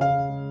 Música